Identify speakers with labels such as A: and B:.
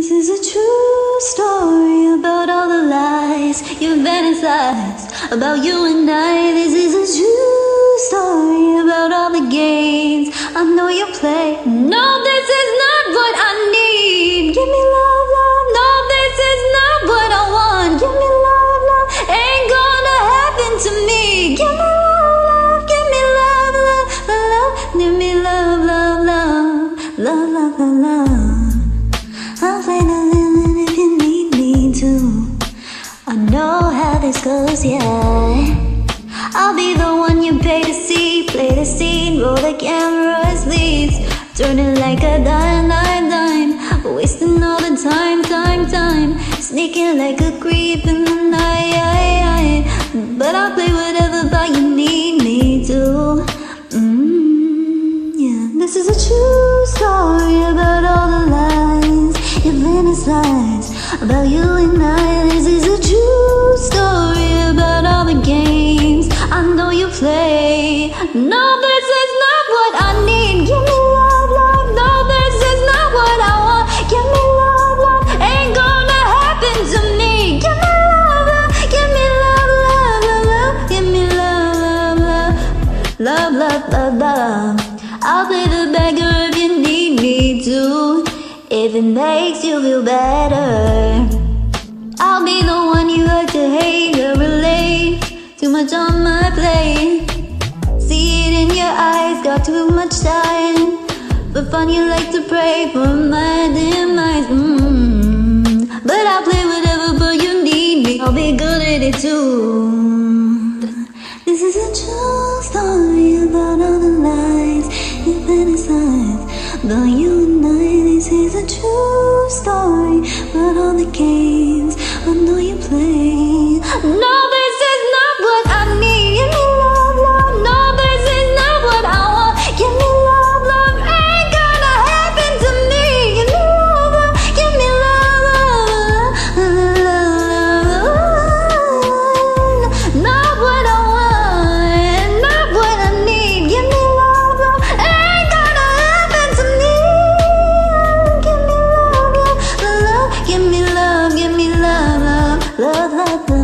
A: This is a true story about all the lies you fantasize about you and I. This is a true story about all the games I know you play. No, this is not what I need. Give me love, love. No, this is not what I want. Give me love, love. Ain't gonna happen to me. Give me love, love. Give me love, love, love. Give me love, love, love, love, love, love, love. I'll play the villain if you need me to. I know how this goes, yeah. I'll be the one you pay to see, play the scene, roll the camera sleeves, turn it like a dime, dime, dime, wasting all the time, time, time, sneaking like a creep in the night. But I'll play whatever part you need me to. Mm, yeah, this is a true about you and I. This is a true story about all the games I know you play. No, this is not what I need. Give me love, love. No, this is not what I want. Give me love, love. Ain't gonna happen to me. Give me love, love. Give me love, love, love, love. Give me love, love, love. Love, love, love, love. I'll play the beggar it makes you feel better, I'll be the one you like to hate or relate. Too much on my plate. See it in your eyes, got too much time. For fun, you like to pray for my demise. Mm. But I'll play whatever, but you need me. I'll be good at it too. This is a true story about all the lies you fantasize about you is a true story, but on the game. love, love, love.